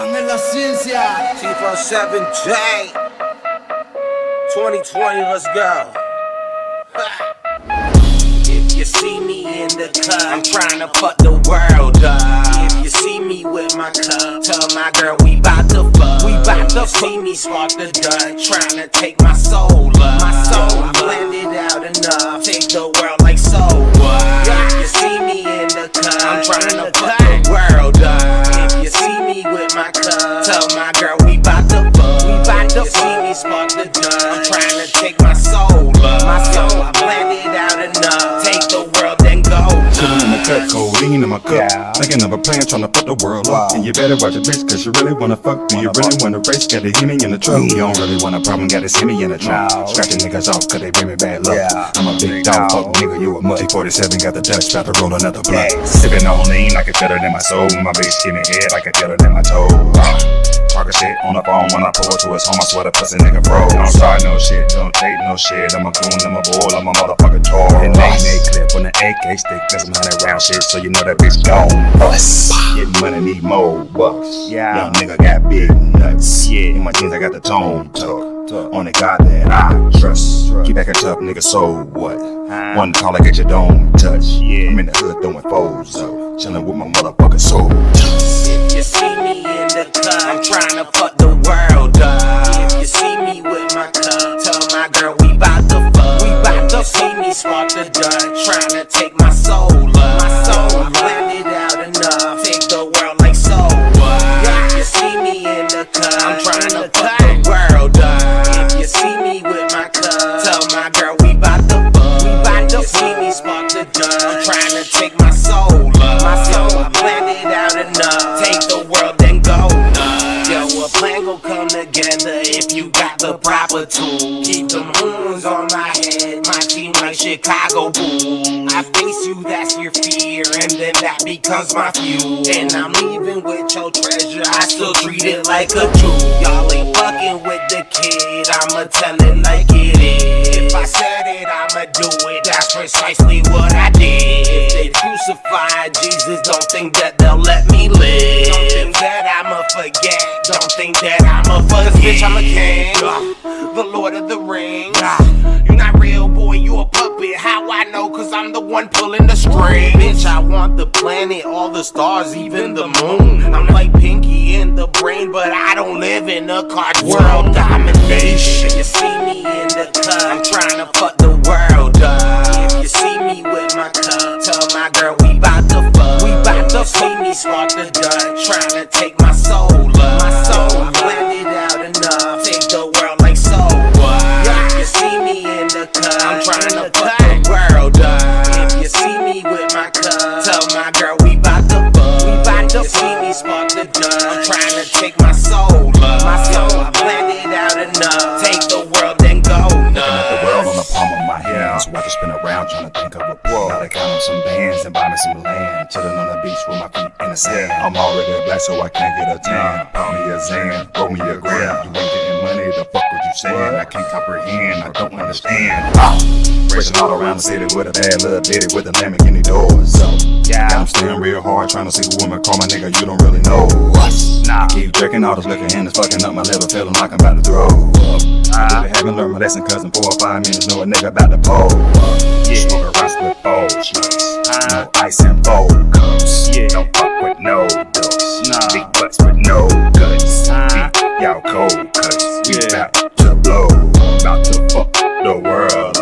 Ciencia. T47J. 2020, let's go. If you see me in the club, I'm trying to fuck the world up. If you see me with my cup, tell my girl we bout to fuck. We bout to see me spark the Dutch, trying to take my soul up. My soul spark the Dutch, I'm trying to take my soul up. My soul blended out enough, take the world then go. Chillin' in the cut, codeine in my cup. Yeah. Thinking of a plan, trying to fuck the world up. And you better watch your bitch, cause you really wanna fuck. Do you really wanna race? Gotta hit me in the truck. You don't really want a problem, gotta see me in the trunk. No. Scratching niggas off, cause they bring me bad luck. Yeah. I'm a big dog, fuck nigga, you a muddy 47, got the Dutch, about to roll another blunt. Yes. Sipping on lean like it's better than my soul. My bitch give me head like it's better than my toe. Uh, Talking shit on the phone when I pull up to his home, I swear the pussy nigga bro. Don't start no shit, don't take no shit. I'm a goon, I'm a bull, I'm a motherfucking tour. And they make clip on the AK stick, that's some hundred round shit, so you know that bitch gone. Bust. Getting money, need more bucks. Yeah. Young nigga got big nuts. Yeah. In my jeans, I got the tone tuck. Tuck. On the God that I trust. Trust. Keep acting tough, nigga, so what? Huh? One call, I get your dome touch. Yeah. I'm in the hood throwing foes up. Chillin' with my motherfucking soul. If you see me in the club, I'm trying to fuck the Keep the moons on my head, my team like Chicago Bulls. I face you, that's your fear, and then that becomes my fuel. And I'm leaving with your treasure, I still treat it like a jewel. Y'all ain't fucking with the kid, I'ma tell it like it is. If I said it, I'ma do it, that's precisely what I did. If they crucify Jesus, don't think that they'll let me live. Don't think that I'ma forget, don't think that I'ma forget. Cause bitch, I'm a king, uh, the Lord of the Rings. Uh, you not real, boy, you a puppet. How I know? Cause I'm the one pulling the string. Bitch, I want the planet, all the stars, even the moon. I'm like Pinky in the brain, but I don't live in a cartoon. World domination. You see me in the club, I'm trying to fuck the world up. If you see me with my cup, tell my girl we bout to fuck. We bout to see me spark the Dutch, To see me spark the Dutch, I'm trying to take my soul up. My soul blended out enough, take the world then go Looking at the world on the palm of my hand. So I just spin around trying to think of a pro. Gotta count up some bands and buy me some land. Chillin' on the beach with my feet in the sand. I'm already black, so I can't get a tan. Pop me a Zan, roll me a gram. You ain't getting money, the fuck what you saying? I can't comprehend, I don't understand. Ah, all around the city with a bad little bitty with a Lamborghini doors. So, yeah, I'm staring real hard trying to see a woman call my nigga, you don't really know. Nah. I keep drinking all this liquor and it's fucking up my liver, feeling like I'm about to throw up. I really haven't learned my lesson, cause in four or five minutes, know a nigga about to pull up. Yeah. Smoking rice with bold slugs. Uh-huh. No ice and bold cups. Yeah. Don't fuck with no dose. Nah. Big butts with no guts. Uh-huh. Y'all cold cuts. Yeah. We about to blow. About to fuck the world